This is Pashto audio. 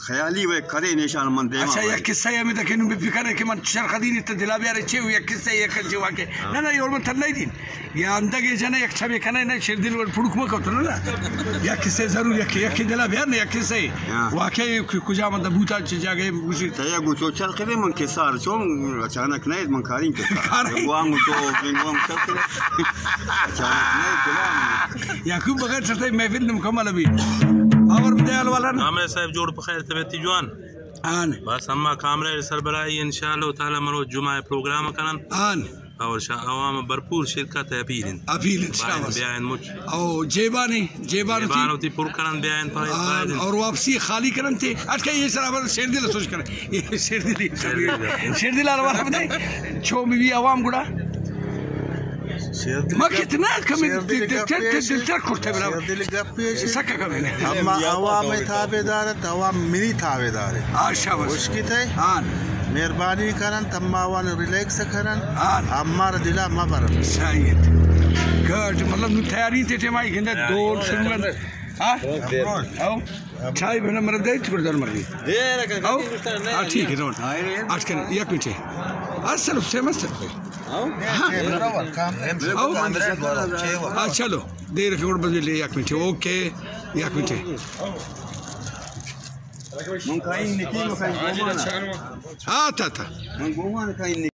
خیالی و کاری نشان من دیم اچھا یک قصه یې مې د کینو به فکر کې من شرخ دین ته دلا بیا رچې یو یک قصه یې کړ جوا کې نه نه یو من تل نه دین یا اندګه جن یک چھبې کنه نه شیر دین ور پړک مکو ته نه یک قصه ضرور یک یک دلا بیا نه یک قصه واقع کجا من د بوتا چې جاګې وشي ته یو څو چل کړې من کې سار چوم اچانک نه من کارین کې وام تو من وام چل کړې اچانک نه یا کوم بغیر څه مې فیلم کومه لبي خبر بده حال والا نه کامره صاحب جوړ په خیر تبه جوان آن بس اما کامره سربراهي ان شاء الله تعالی مرو جمعه پروگرام کنن آن اور شاہ عوام برپور شرکت اپیلن اپیل ان شاء الله بیاین مچ او جیبانی جیبانی جیبانی تی پور کنن بیاین پای پای اور واپسی خالی کنن تی اٹکے یہ سر ابر شیر دل سوچ کرے یہ شیر دل شیر دل شیر دل چھو بی بی عوام گڑا میری تھاارشکی تھی دور سنگن ها او چای به نمر دای تکر در مری او ها ٹھیک ہے روڈ اٹ کن یک منٹ اصل سے مست او ها چلو دیر فکر بدل یک منٹ اوکے یک منٹ من کاین نکی مو کاین آتا تا من گومان کاین